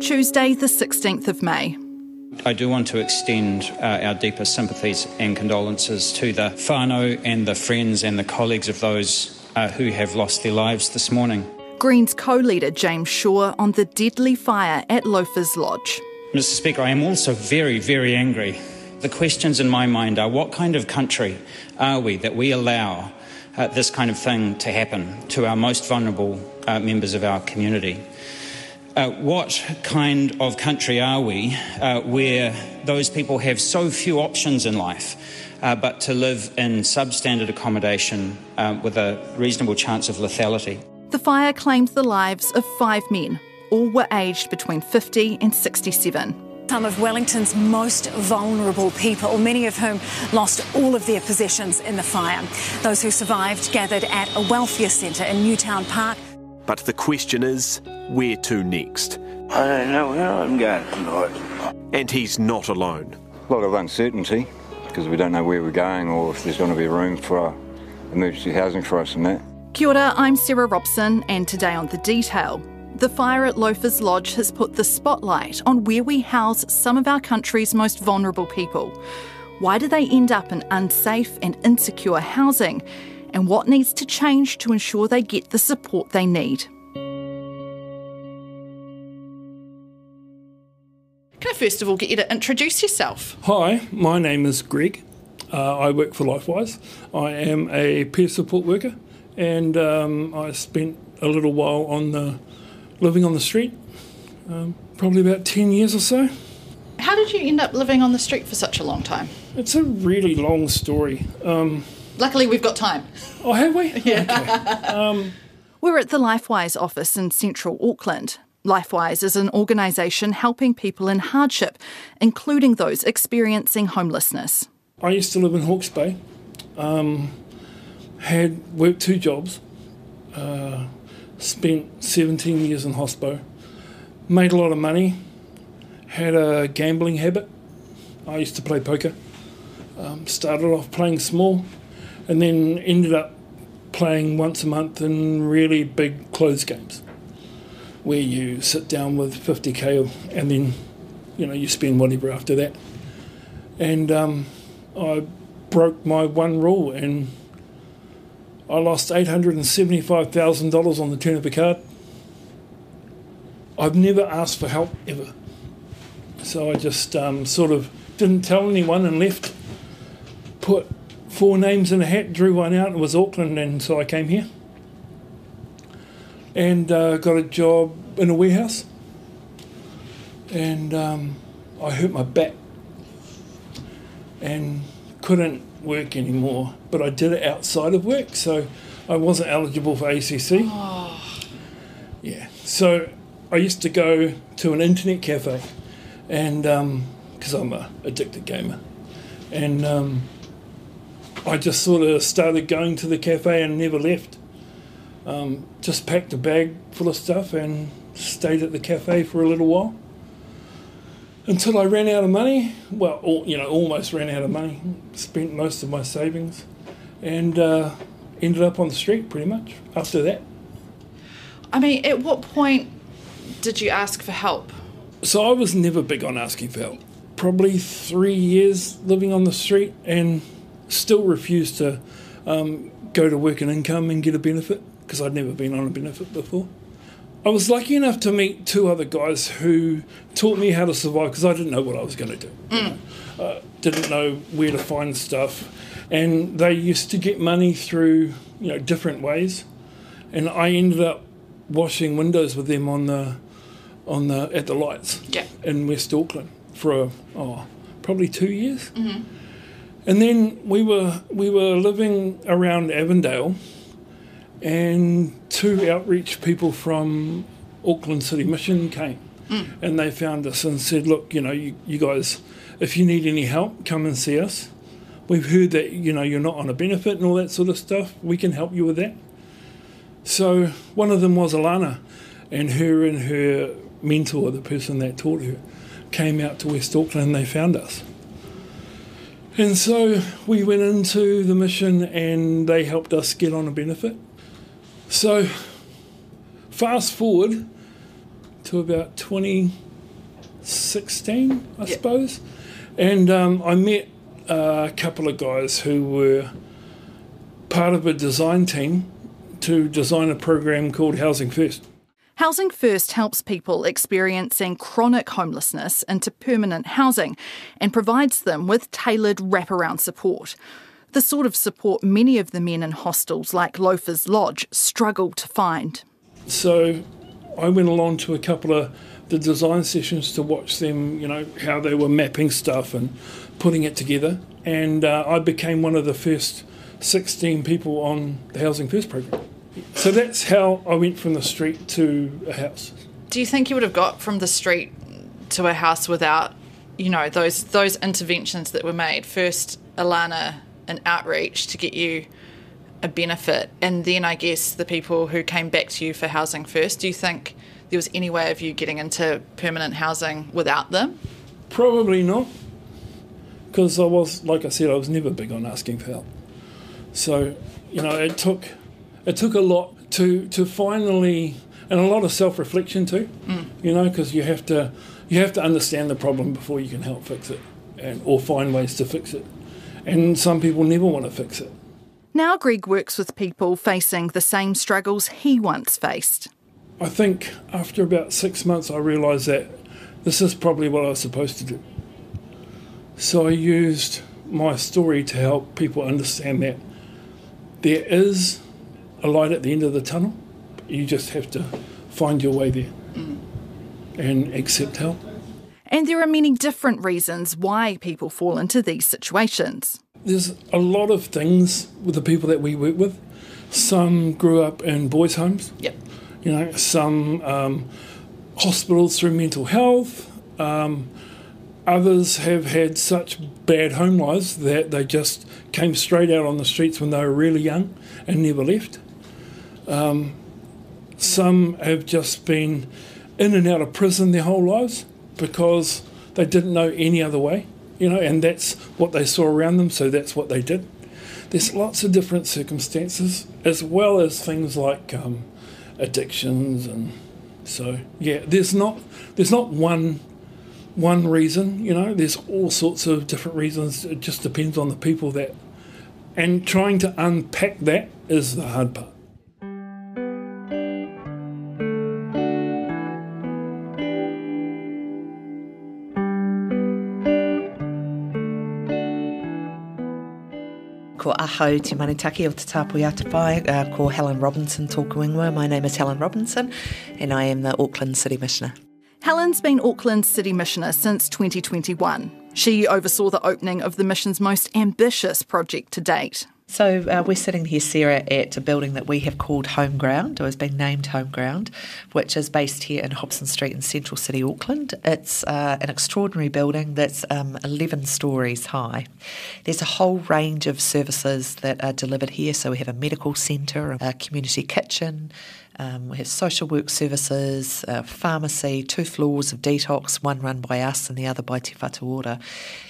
Tuesday, the 16th of May. I do want to extend uh, our deepest sympathies and condolences to the whānau and the friends and the colleagues of those uh, who have lost their lives this morning. Greens co leader James Shaw on the deadly fire at Loafers Lodge. Mr. Speaker, I am also very, very angry. The questions in my mind are what kind of country are we that we allow uh, this kind of thing to happen to our most vulnerable uh, members of our community? Uh, what kind of country are we uh, where those people have so few options in life, uh, but to live in substandard accommodation uh, with a reasonable chance of lethality? The fire claimed the lives of five men. All were aged between 50 and 67 some of Wellington's most vulnerable people, many of whom lost all of their possessions in the fire. Those who survived gathered at a welfare centre in Newtown Park. But the question is, where to next? I don't know where I'm going tonight. And he's not alone. A lot of uncertainty because we don't know where we're going or if there's going to be room for emergency housing for us and that. Kia ora, I'm Sarah Robson, and today on The Detail. The fire at Loafers Lodge has put the spotlight on where we house some of our country's most vulnerable people. Why do they end up in unsafe and insecure housing? And what needs to change to ensure they get the support they need? Can I first of all get you to introduce yourself? Hi, my name is Greg. Uh, I work for LifeWise. I am a peer support worker, and um, I spent a little while on the living on the street, um, probably about 10 years or so. How did you end up living on the street for such a long time? It's a really long story. Um, Luckily, we've got time. Oh, have we? Yeah. Okay. Um, We're at the LifeWise office in central Auckland. LifeWise is an organisation helping people in hardship, including those experiencing homelessness. I used to live in Hawke's Bay, um, had worked two jobs, uh, spent 17 years in hospital, made a lot of money, had a gambling habit. I used to play poker. Um, started off playing small and then ended up playing once a month in really big clothes games where you sit down with 50k and then you know you spend whatever after that and um, I broke my one rule and I lost $875,000 on the turn of a card. I've never asked for help ever. So I just um, sort of didn't tell anyone and left. Put four names in a hat, drew one out, it was Auckland, and so I came here. And uh, got a job in a warehouse. And um, I hurt my back and couldn't work anymore, but I did it outside of work, so I wasn't eligible for ACC. Oh. Yeah, so I used to go to an internet cafe, and because um, I'm a addicted gamer, and um, I just sort of started going to the cafe and never left. Um, just packed a bag full of stuff and stayed at the cafe for a little while until I ran out of money. Well, all, you know, almost ran out of money. Spent most of my savings, and uh, ended up on the street pretty much after that. I mean, at what point did you ask for help? So I was never big on asking for help. Probably three years living on the street, and still refused to um, go to work and income and get a benefit because I'd never been on a benefit before. I was lucky enough to meet two other guys who taught me how to survive because I didn't know what I was going to do. Mm. Uh, didn't know where to find stuff, and they used to get money through you know different ways, and I ended up washing windows with them on the on the at the lights yeah. in West Auckland for oh probably two years, mm-hmm. And then we were we were living around Avondale and two outreach people from Auckland City Mission came mm. and they found us and said, Look, you know, you, you guys, if you need any help, come and see us. We've heard that, you know, you're not on a benefit and all that sort of stuff. We can help you with that. So one of them was Alana, and her and her mentor, the person that taught her, came out to West Auckland and they found us. And so we went into the mission and they helped us get on a benefit. So, fast forward to about 20, 16, I suppose. And um, I met a couple of guys who were part of a design team to design a program called Housing First. Housing First helps people experiencing chronic homelessness into permanent housing and provides them with tailored wraparound support. The sort of support many of the men in hostels like Loafers Lodge struggle to find. So I went along to a couple of the design sessions to watch them, you know, how they were mapping stuff and putting it together. And uh, I became one of the first 16 people on the Housing First program. So that's how I went from the street to a house. Do you think you would have got from the street to a house without, you know, those those interventions that were made? First, Alana, an outreach to get you a benefit, and then I guess the people who came back to you for housing first. Do you think there was any way of you getting into permanent housing without them? Probably not, because I was, like I said, I was never big on asking for help. So, you know, it took it took a lot to to finally and a lot of self reflection too. Mm. You know, because you have to you have to understand the problem before you can help fix it, and or find ways to fix it. And some people never want to fix it. Now, Greg works with people facing the same struggles he once faced. I think after about six months, I realised that this is probably what I was supposed to do. So I used my story to help people understand that there is a light at the end of the tunnel. You just have to find your way there mm. and accept help. And there are many different reasons why people fall into these situations. There's a lot of things with the people that we work with. Some grew up in boys' homes. Yep. You know, some um, hospitals through mental health. Um, others have had such bad home lives that they just came straight out on the streets when they were really young and never left. Um, some have just been in and out of prison their whole lives because they didn't know any other way, you know, and that's what they saw around them, so that's what they did. There's lots of different circumstances, as well as things like um, addictions, and so yeah, there's not there's not one one reason, you know. There's all sorts of different reasons. It just depends on the people that, and trying to unpack that is the hard part. Ko ahau te manitaki o te tāpui atawhai, uh, ko Helen Robinson tōku ingoa. My name is Helen Robinson and I am the Auckland City Missioner. Helen's been Auckland City Missioner since 2021. She oversaw the opening of the mission's most ambitious project to date. So uh, we're sitting here, Sarah, at a building that we have called Home Ground, or has been named Home Ground, which is based here in Hobson Street in central city Auckland. It's uh, an extraordinary building that's um, 11 stories high. There's a whole range of services that are delivered here. So we have a medical centre, a community kitchen, um, we have social work services, a pharmacy, two floors of detox, one run by us and the other by Te Whatu Ora.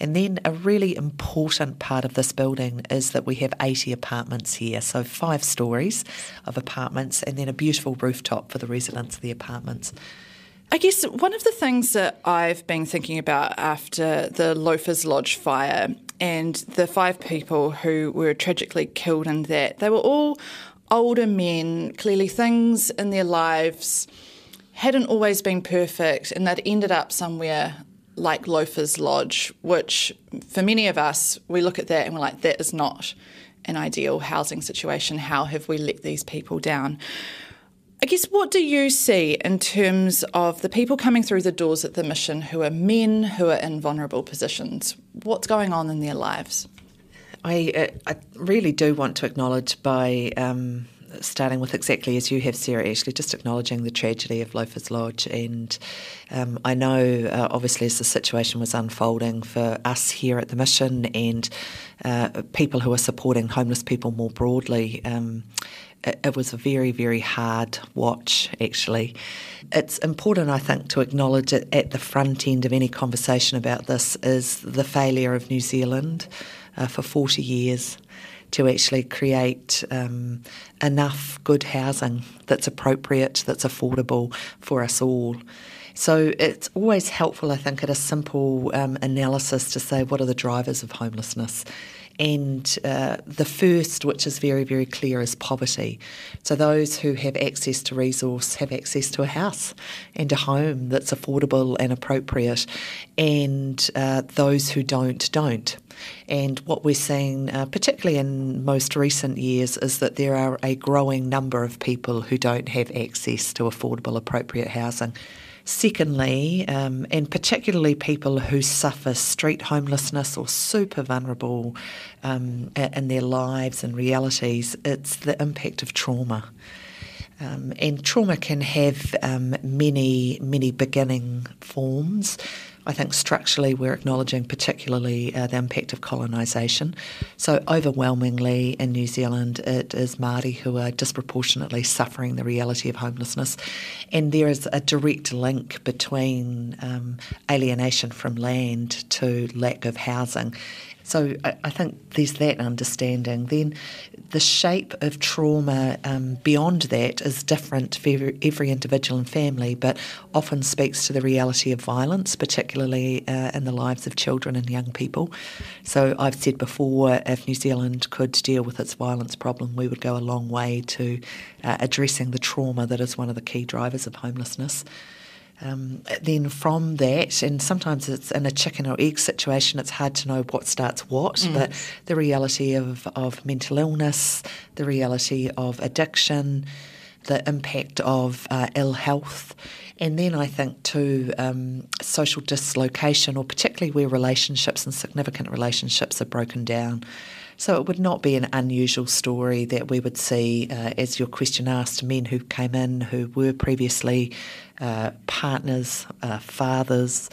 And then a really important part of this building is that we have 80 apartments here, so five stories of apartments, and then a beautiful rooftop for the residents of the apartments. I guess one of the things that I've been thinking about after the Loafers Lodge fire and the five people who were tragically killed in that, they were all older men, clearly things in their lives hadn't always been perfect and they'd ended up somewhere like Loafers Lodge, which for many of us, we look at that and we're like, that is not an ideal housing situation. How have we let these people down? I guess what do you see in terms of the people coming through the doors at the mission who are men who are in vulnerable positions? What's going on in their lives? I, uh, I really do want to acknowledge by um, starting with exactly as you have, Sarah, actually just acknowledging the tragedy of Loafers Lodge. And um, I know, uh, obviously, as the situation was unfolding for us here at the mission and uh, people who are supporting homeless people more broadly, um, it, it was a very, very hard watch, actually. It's important, I think, to acknowledge it at the front end of any conversation about this is the failure of New Zealand uh, for 40 years to actually create um, enough good housing that's appropriate, that's affordable for us all. So it's always helpful, I think, at a simple um, analysis to say what are the drivers of homelessness. And uh, the first, which is very, very clear, is poverty. So those who have access to resource have access to a house and a home that's affordable and appropriate, and uh, those who don't, don't. And what we're seeing, uh, particularly in most recent years, is that there are a growing number of people who don't have access to affordable, appropriate housing. Secondly, um, and particularly people who suffer street homelessness or super vulnerable um, in their lives and realities, it's the impact of trauma. Um, and trauma can have um, many, many beginning forms. I think structurally we're acknowledging particularly uh, the impact of colonisation. So overwhelmingly in New Zealand it is Māori who are disproportionately suffering the reality of homelessness and there is a direct link between um, alienation from land to lack of housing so I, I, think there's that understanding. Then the shape of trauma um, beyond that is different for every, every, individual and family, but often speaks to the reality of violence, particularly uh, in the lives of children and young people. So I've said before, if New Zealand could deal with its violence problem, we would go a long way to uh, addressing the trauma that is one of the key drivers of homelessness. Um, then from that, and sometimes it's in a chicken or egg situation, it's hard to know what starts what, mm. but the reality of, of mental illness, the reality of addiction, the impact of uh, ill health, and then I think too um, social dislocation, or particularly where relationships and significant relationships are broken down. So it would not be an unusual story that we would see, uh, as your question asked, men who came in who were previously partners, uh, fathers.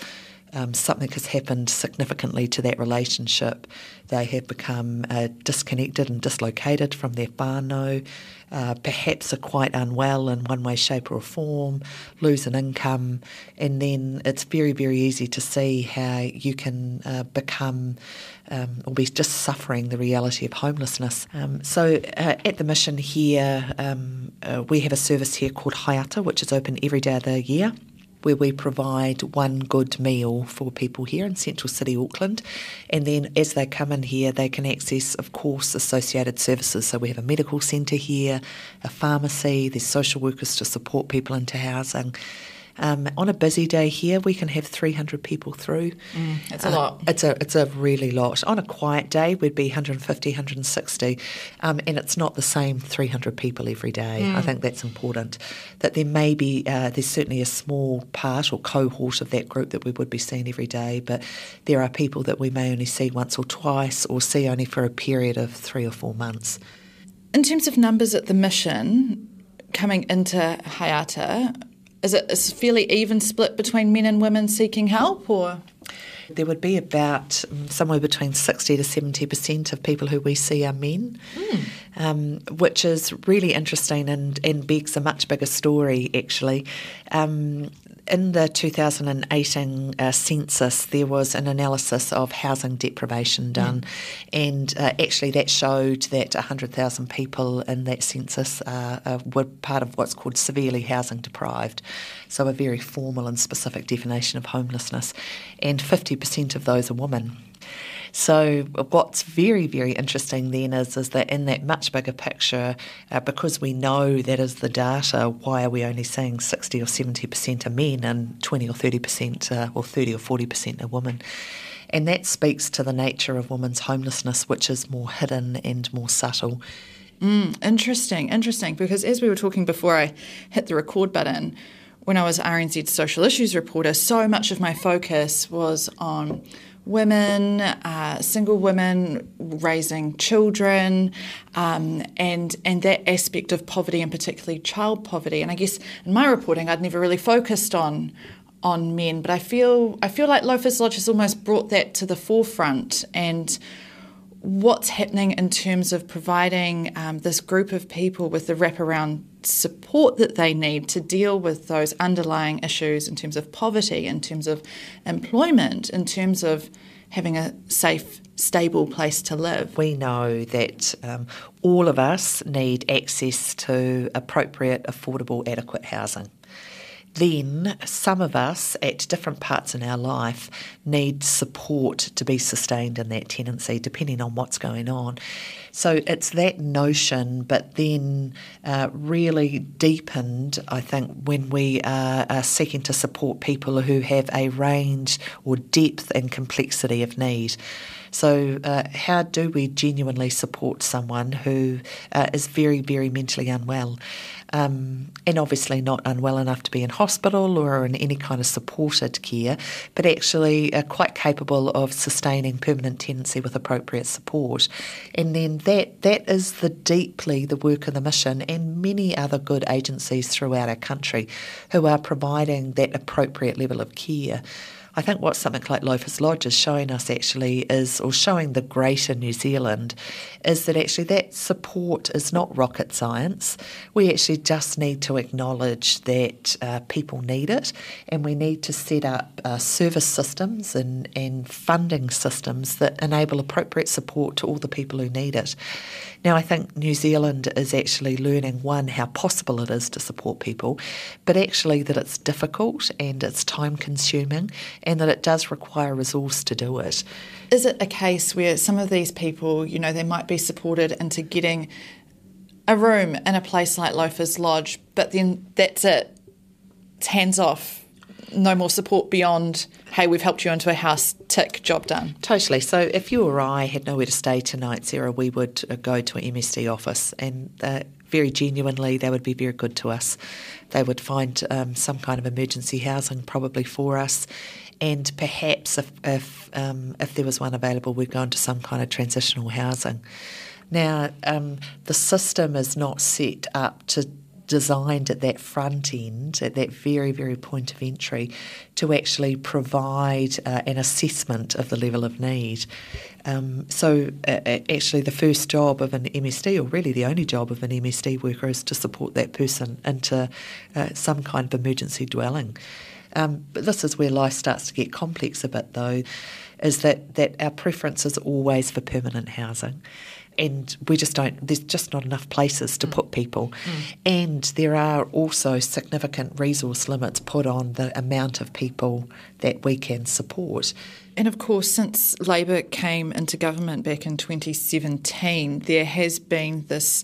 Um, something has happened significantly to that relationship. They have become uh, disconnected and dislocated from their whānau, uh, perhaps are quite unwell in one way, shape, or form, lose an income, and then it's very, very easy to see how you can uh, become um, or be just suffering the reality of homelessness. Um, so uh, at the mission here, um, uh, we have a service here called Haiata, which is open every day of the year where we provide one good meal for people here in Central City, Auckland. And then as they come in here, they can access, of course, associated services. So we have a medical centre here, a pharmacy, there's social workers to support people into housing. Um, on a busy day here, we can have 300 people through. Mm, it's a uh, lot. It's a it's a really lot. On a quiet day, we'd be 150, 160, um, and it's not the same 300 people every day. Mm. I think that's important. That there may be uh, there's certainly a small part or cohort of that group that we would be seeing every day, but there are people that we may only see once or twice, or see only for a period of three or four months. In terms of numbers at the mission, coming into Haiata, is it a fairly even split between men and women seeking help or? There would be about somewhere between 60 to 70% of people who we see are men, mm. um, which is really interesting and, and begs a much bigger story, actually. Um, in the 2018 uh, census, there was an analysis of housing deprivation done, mm. and uh, actually that showed that 100,000 people in that census uh, uh, were part of what's called severely housing deprived, so a very formal and specific definition of homelessness, and 50% of those are women. So what's very, very interesting then is, is that in that much bigger picture, uh, because we know that is the data, why are we only seeing 60 or 70% are men and 20 or 30% uh, or 30 or 40% are women? And that speaks to the nature of women's homelessness, which is more hidden and more subtle. Mm, interesting, interesting. Because as we were talking before I hit the record button, when I was RNZ social issues reporter, so much of my focus was on women, uh, single women raising children, um, and and that aspect of poverty, and particularly child poverty. And I guess in my reporting, I'd never really focused on on men, but I feel I feel like Loafers Lodge has almost brought that to the forefront and what's happening in terms of providing um, this group of people with the wraparound support that they need to deal with those underlying issues in terms of poverty, in terms of employment, in terms of having a safe, stable place to live. We know that um, all of us need access to appropriate, affordable, adequate housing then some of us at different parts in our life need support to be sustained in that tenancy, depending on what's going on. So it's that notion, but then uh, really deepened, I think, when we are, are seeking to support people who have a range or depth and complexity of need. So, uh, how do we genuinely support someone who uh, is very, very mentally unwell? Um, and obviously not unwell enough to be in hospital or in any kind of supported care, but actually uh, quite capable of sustaining permanent tenancy with appropriate support. And then that that is the deeply the work of the mission and many other good agencies throughout our country who are providing that appropriate level of care. I think what something like Loafers Lodge is showing us actually is, or showing the greater New Zealand, is that actually that support is not rocket science. We actually just need to acknowledge that uh, people need it, and we need to set up uh, service systems and, and funding systems that enable appropriate support to all the people who need it. Now, I think New Zealand is actually learning one, how possible it is to support people, but actually that it's difficult and it's time consuming and that it does require resource to do it. Is it a case where some of these people, you know, they might be supported into getting a room in a place like Loafers Lodge, but then that's it? It's hands off no more support beyond, hey, we've helped you into a house, tick, job done. Totally. So if you or I had nowhere to stay tonight, Sarah, we would uh, go to an MSD office and uh, very genuinely they would be very good to us. They would find um, some kind of emergency housing probably for us. And perhaps if if, um, if there was one available, we'd go into some kind of transitional housing. Now, um, the system is not set up to designed at that front end, at that very, very point of entry, to actually provide uh, an assessment of the level of need. Um, so, uh, uh actually, the first job of an MSD, or really the only job of an MSD worker, is to support that person into uh, some kind of emergency dwelling. Um, but this is where life starts to get complex a bit, though, is that, that our preference is always for permanent housing and we just don't there's just not enough places to mm. put people mm. and there are also significant resource limits put on the amount of people that we can support and of course since Labour came into government back in 2017 there has been this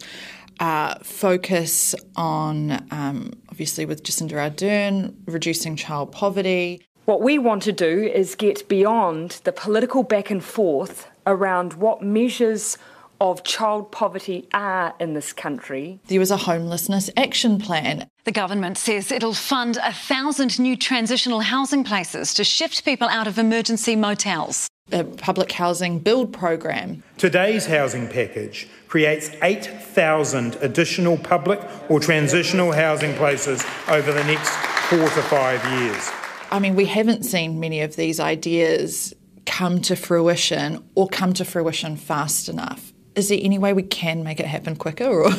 uh, focus on um, obviously with Jacinda Ardern reducing child poverty what we want to do is get beyond the political back and forth around what measures of child poverty are in this country. There was a homelessness action plan. The government says it'll fund a thousand new transitional housing places to shift people out of emergency motels. A public housing build program. Today's housing package creates 8,000 additional public or transitional housing places over the next four to five years. I mean, we haven't seen many of these ideas come to fruition or come to fruition fast enough is there any way we can make it happen quicker or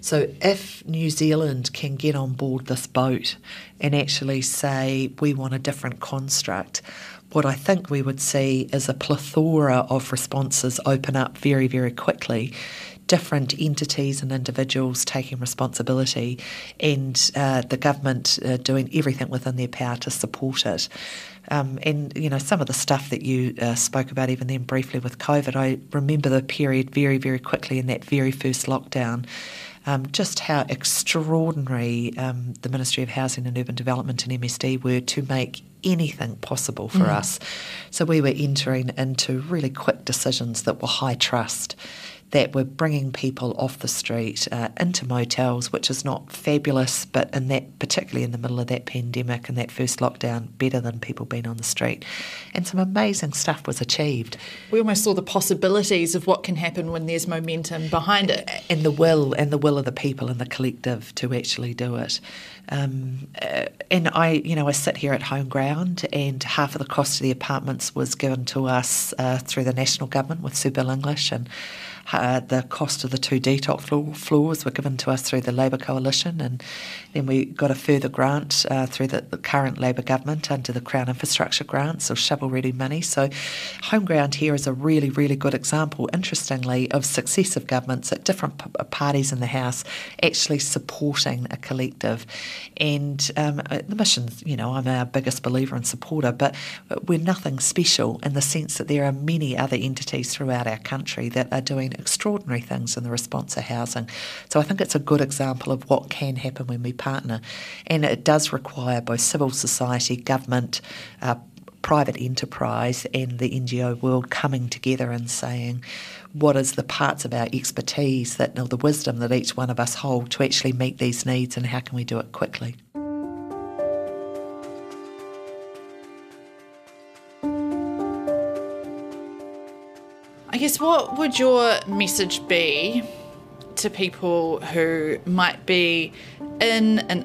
so if New Zealand can get on board this boat and actually say we want a different construct, what I think we would see is a plethora of responses open up very, very quickly. Different entities and individuals taking responsibility, and uh, the government uh, doing everything within their power to support it. Um, and you know some of the stuff that you uh, spoke about even then briefly with COVID, I remember the period very very quickly in that very first lockdown. Um, just how extraordinary um, the Ministry of Housing and Urban Development and MSD were to make anything possible for mm. us. So we were entering into really quick decisions that were high trust that we're bringing people off the street uh, into motels, which is not fabulous, but in that, particularly in the middle of that pandemic and that first lockdown, better than people being on the street. And some amazing stuff was achieved. We almost saw the possibilities of what can happen when there's momentum behind it, and the will and the will of the people and the collective to actually do it. Um, uh, and I, you know, I sit here at home ground, and half of the cost of the apartments was given to us uh, through the national government with Sir Bill English and Uh, the cost of the two floor, floors were given to us through the Labour Coalition, and then we got a further grant uh, through the, the, current Labour government under the Crown Infrastructure Grants or shovel ready money. So, home ground here is a really, really good example, interestingly, of successive governments at different p- parties in the House actually supporting a collective. And um, uh, the missions, you know, I'm our biggest believer and supporter, but we're nothing special in the sense that there are many other entities throughout our country that are doing extraordinary things in the response to housing. So I think it's a good example of what can happen when we partner. And it does require both civil society, government, uh, private enterprise and the NGO world coming together and saying, what is the parts of our expertise that, the wisdom that each one of us hold to actually meet these needs and how can we do it quickly? I guess what would your message be to people who might be in an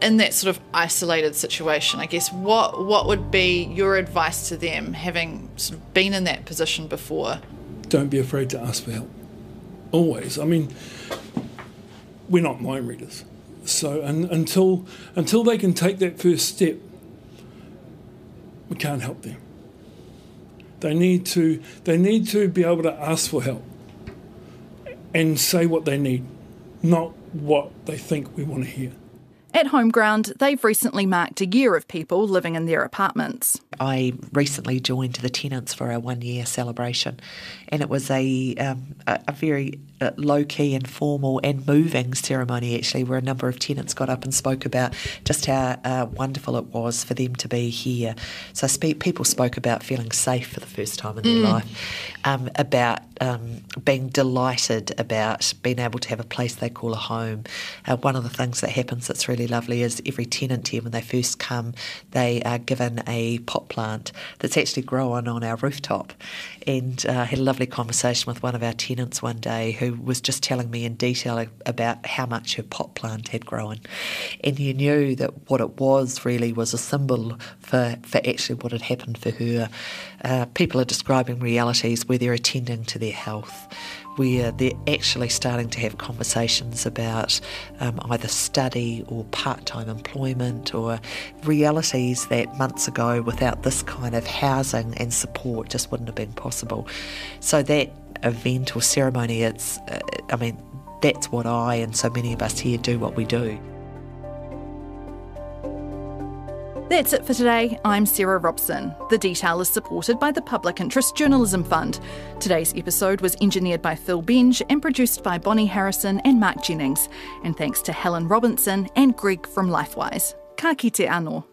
in that sort of isolated situation? I guess what what would be your advice to them, having sort of been in that position before? Don't be afraid to ask for help. Always. I mean, we're not mind readers, so and, until until they can take that first step, we can't help them. They need to they need to be able to ask for help and say what they need, not what they think we want to hear. At Homeground, they've recently marked a year of people living in their apartments. I recently joined the tenants for our one year celebration, and it was a, um, a, a, very uh, low key, informal, and moving ceremony actually, where a number of tenants got up and spoke about just how uh, wonderful it was for them to be here. So spe- people spoke about feeling safe for the first time in their mm. life, um, about um, being delighted about being able to have a place they call a home. Uh, one of the things that happens that's really lovely is every tenant here, when they first come, they are given a pot plant that's actually grown on our rooftop. And uh, had a lovely conversation with one of our tenants one day who was just telling me in detail about how much her pot plant had grown. And you knew that what it was really was a symbol for, for actually what had happened for her. Uh, people are describing realities where they're attending to their health where they're actually starting to have conversations about um, either study or part time employment or realities that months ago, without this kind of housing and support, just wouldn't have been possible. So, that event or ceremony, it's, uh, I mean, that's what I and so many of us here do what we do. That's it for today. I'm Sarah Robson. The detail is supported by the Public Interest Journalism Fund. Today's episode was engineered by Phil Benge and produced by Bonnie Harrison and Mark Jennings. And thanks to Helen Robinson and Greg from Lifewise. Ka kite anō.